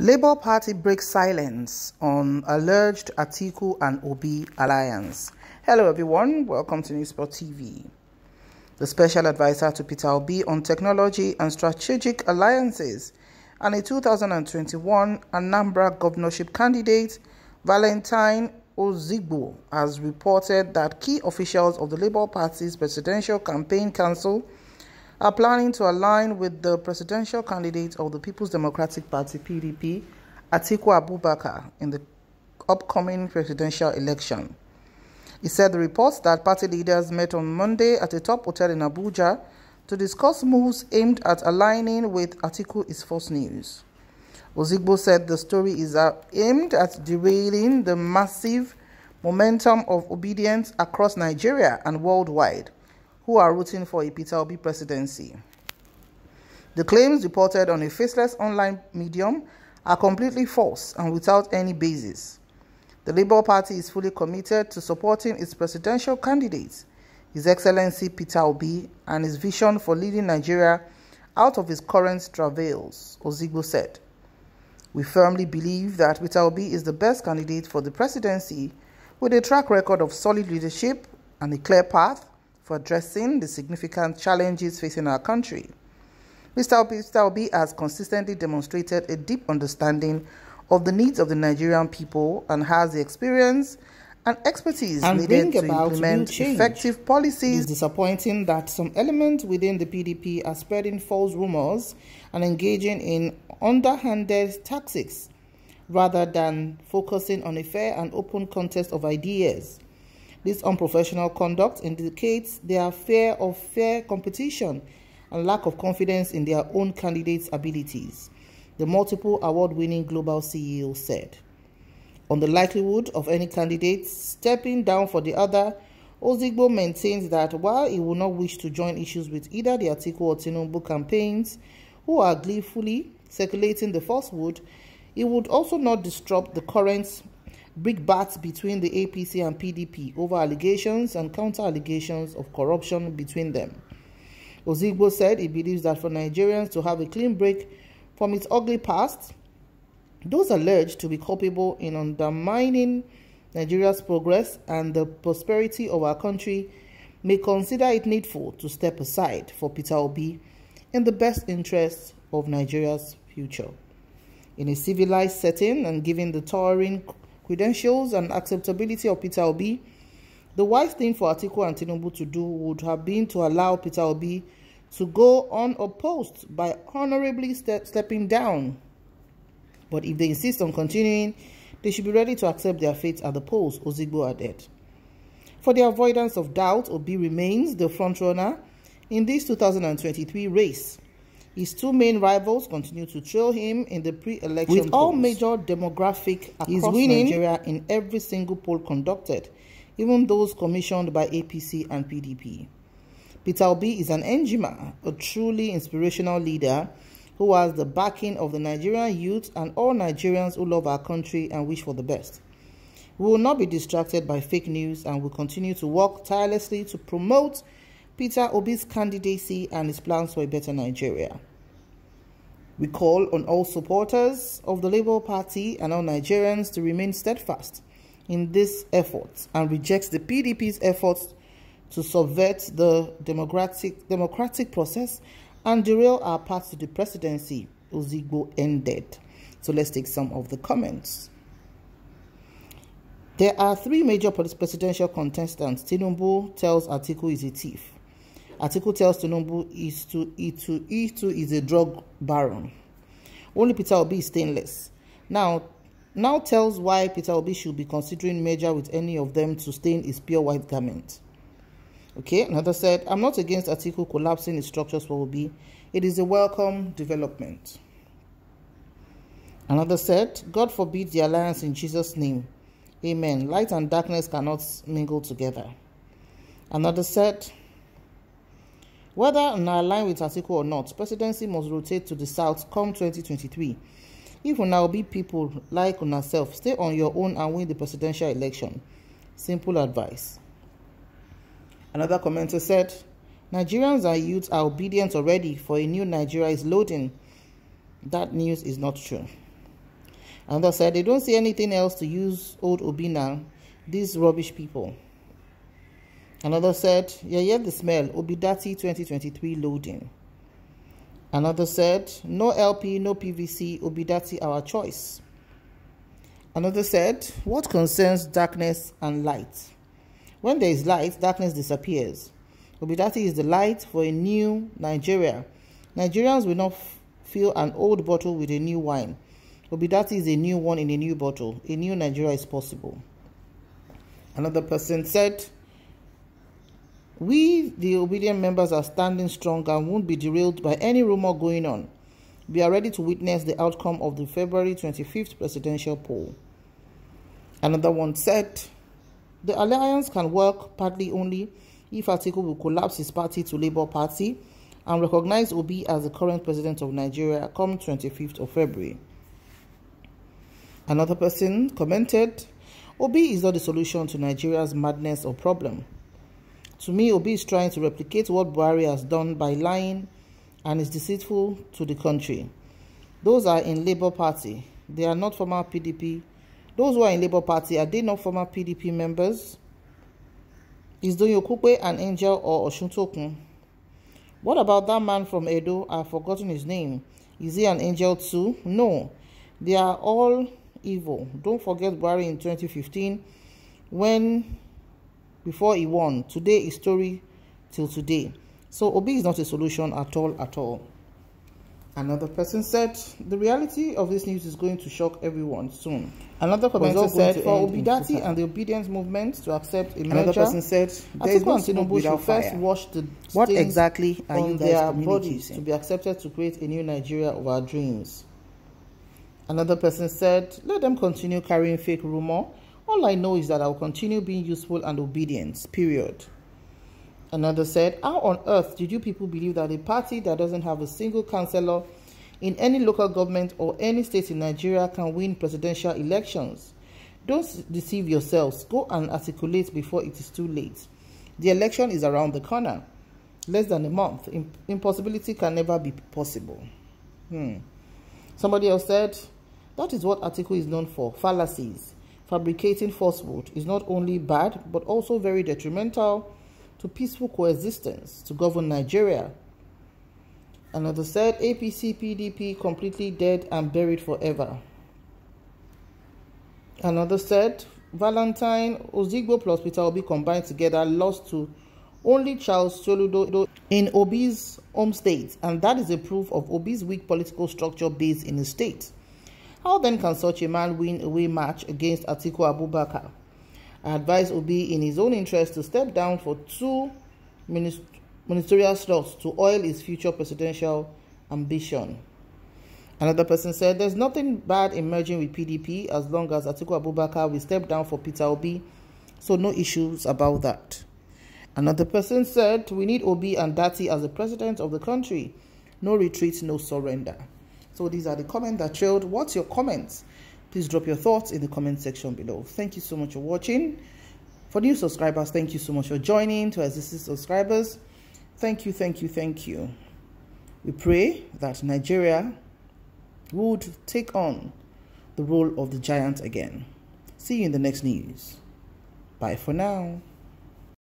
Labour Party breaks silence on alleged Atiku and Obi alliance. Hello everyone, welcome to News Spot TV. The special advisor to Peter Obi on technology and strategic alliances and a 2021 Anambra governorship candidate, Valentine Ozigbo, has reported that key officials of the Labour Party's Presidential Campaign Council are planning to align with the presidential candidate of the People's Democratic Party PDP, Atiku Abubakar, in the upcoming presidential election. He said the reports that party leaders met on Monday at a top hotel in Abuja to discuss moves aimed at aligning with Atiku is false news. Ozigbo said the story is uh, aimed at derailing the massive momentum of Obidients across Nigeria and worldwide who are rooting for a Peter Obi presidency. The claims reported on a faceless online medium are completely false and without any basis. The Labour Party is fully committed to supporting its presidential candidates, His Excellency Peter Obi, and his vision for leading Nigeria out of its current travails, Ozigbo said. We firmly believe that Peter Obi is the best candidate for the presidency with a track record of solid leadership and a clear path for addressing the significant challenges facing our country. Mr. Obi, Mr. Obi has consistently demonstrated a deep understanding of the needs of the Nigerian people and has the experience and expertise and needed to implement effective policies. It is disappointing that some elements within the PDP are spreading false rumors and engaging in underhanded tactics rather than focusing on a fair and open contest of ideas. This unprofessional conduct indicates their fear of fair competition and lack of confidence in their own candidates' abilities, the multiple award-winning global CEO said. On the likelihood of any candidate stepping down for the other, Ozigbo maintains that while he will not wish to join issues with either the Atiku or Tinubu campaigns, who are gleefully circulating the falsehood, he would also not disrupt the current brickbats between the APC and PDP over allegations and counter allegations of corruption between them. Ozigbo said he believes that for Nigerians to have a clean break from its ugly past, those alleged to be culpable in undermining Nigeria's progress and the prosperity of our country may consider it needful to step aside for Peter Obi in the best interests of Nigeria's future. In a civilized setting and given the towering credentials and acceptability of Peter Obi, the wise thing for Atiku and Tinubu to do would have been to allow Peter Obi to go unopposed by honorably ste stepping down. But if they insist on continuing, they should be ready to accept their fate at the polls, Ozigbo added. For the avoidance of doubt, Obi remains the frontrunner in this 2023 race. His two main rivals continue to trail him in the pre-election With polls. all major demographic across winning. Nigeria in every single poll conducted, even those commissioned by APC and PDP. Peter Obi is an Njima, a truly inspirational leader who has the backing of the Nigerian youth and all Nigerians who love our country and wish for the best. We will not be distracted by fake news and will continue to work tirelessly to promote Peter Obi's candidacy and his plans for a better Nigeria. We call on all supporters of the Labour Party and all Nigerians to remain steadfast in this effort and reject the PDP's efforts to subvert the democratic, democratic process and derail our path to the presidency, Ozigbo ended. So let's take some of the comments. There are three major presidential contestants. Tinubu tells Atiku is a thief. Atiku tells Tinubu is to E2, E2 is a drug baron. Only Peter Obi is stainless. Now, now tells why Peter Obi should be considering merger with any of them to stain his pure white garment. Okay, another said, I'm not against Atiku collapsing his structures for Obi. It is a welcome development. Another said, God forbid the alliance in Jesus' name. Amen. Light and darkness cannot mingle together. Another said, whether una align with Atiku or not, presidency must rotate to the south come 2023. If una be people like una self, stay on your own and win the presidential election. Simple advice. Another commenter said, Nigerians and youths are Obidient already for a new Nigeria is loading. That news is not true. Another said they don't see anything else to use old Obina. These rubbish people. Another said, yeah, yeah, the smell. Obidati 2023 loading. Another said, no LP, no PVC, Obidati our choice. Another said, what concerns darkness and light? When there is light, darkness disappears. Obidati is the light for a new Nigeria. Nigerians will not fill an old bottle with a new wine. Obidati is a new one in a new bottle. A new Nigeria is possible. Another person said, We, the Obidient members, are standing strong and won't be derailed by any rumor going on. We are ready to witness the outcome of the February 25th presidential poll. Another one said, The alliance can work partly only if Atiku will collapse his party to Labour Party and recognize Obi as the current president of Nigeria come 25th of February. Another person commented, Obi is not the solution to Nigeria's madness or problem. To me, Obi is trying to replicate what Buhari has done by lying and is deceitful to the country. Those are in Labour Party. They are not former PDP. Those who are in Labour Party, are they not former PDP members? Is Doyin Okupe an angel or Osuntokun? What about that man from Edo? I've forgotten his name. Is he an angel too? No. They are all evil. Don't forget Barry in 2015 when before he won. Today is story till today. So Obi is not a solution at all at all. Another person said, the reality of this news is going to shock everyone soon. Another commenter said, for Obidati and the Obidients movement to accept a Another person said, there is no smoke without fire. first wash the What exactly are you guys their bodies to be accepted to create a new Nigeria of our dreams. Another person said, let them continue carrying fake rumor. All I know is that I will continue being useful and obedient, period. Another said, how on earth did you people believe that a party that doesn't have a single councillor in any local government or any state in Nigeria can win presidential elections? Don't deceive yourselves. Go and Atikulate before it is too late. The election is around the corner. Less than a month. Impossibility can never be possible. Hmm. Somebody else said, that is what Atiku is known for, fallacies. Fabricating falsehood is not only bad, but also very detrimental to peaceful coexistence to govern Nigeria. Another said, APC PDP completely dead and buried forever. Another said, Valentine, Ozigbo plus Peter Obi combined together lost to only Charles Soludo in Obi's home state, and that is a proof of Obi's weak political structure based in his state. How then can such a man win away match against Atiku Abubakar? I advise Obi in his own interest to step down for two ministerial slots to oil his future presidential ambition. Another person said, There's nothing bad in merging with PDP as long as Atiku Abubakar will step down for Peter Obi, so no issues about that. Another person said, We need Obi and Datti as the president of the country. No retreat, no surrender. So these are the comments that trailed. What's your comments? Please drop your thoughts in the comment section below. Thank you so much for watching. For new subscribers, thank you so much for joining. To existing subscribers, thank you, thank you, thank you. We pray that Nigeria would take on the role of the giant again. See you in the next news. Bye for now.